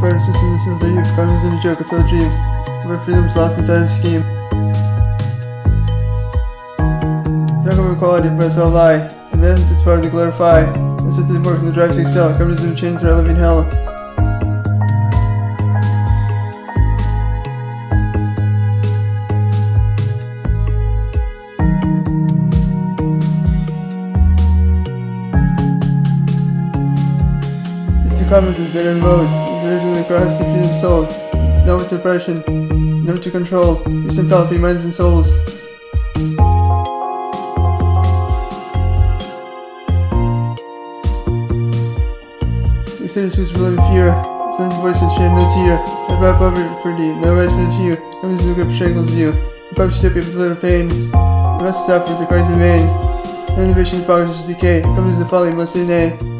part of the system seals our youth. Communism is a joke, a failed dream. Where freedom's lost inside the scheme. Talk about equality, but it's all a lie. And then it's of the glorify. It's at the work and the drive to excel. Communism chains our living hell. It's the communism dead end road. Literally across the freedom soul. No to oppression. No to control. All free minds and souls. The students who's willing fear. Silent voices shed no tear. No brought poverty, no rights for the few. Comes to grip strangles you. The step you with little pain. You must suffer the cries in vain. No innovation, progress, decay. Comes the folly, must say nay.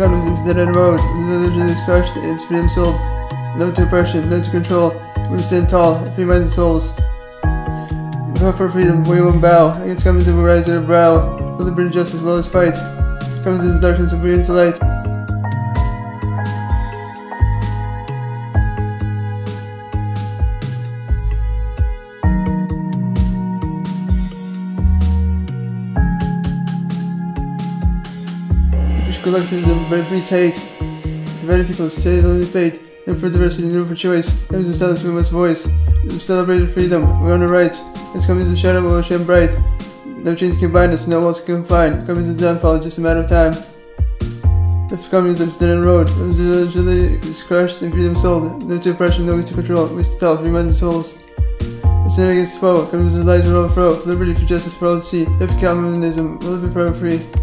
Is dead end road. Religion is crushed, its freedom sold. No to oppression, no to control. We stand tall, free minds and souls. We fight for freedom, we won't bow. Against communism, we rise our brow. For liberty and justice, well as fight. Comes in the darkness, we bring into light. Collectivism by breeds hate. Dividing people, settling fate. And for diversity, no for choice. Themselves, we must voice. We celebrate freedom, we honor rights. As communism shadow we will shine bright. No chains can bind us, no walls can confine. Communism's downfall, just a matter of time. That's communism, dead end road. Religion is crushed and freedom sold. No to oppression, no ways to control. Free minds and souls. The sin against the foe, communism lies will overthrow. Liberty for justice for all to see. If communism will be forever free.